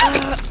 Uh.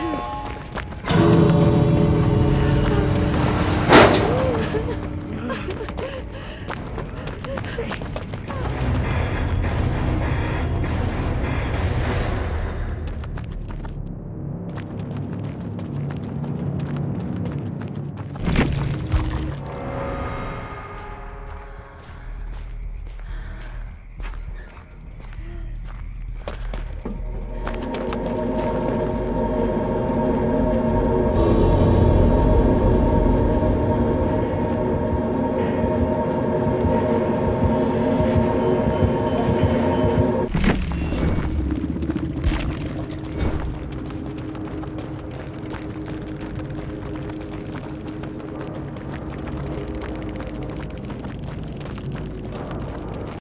Huh?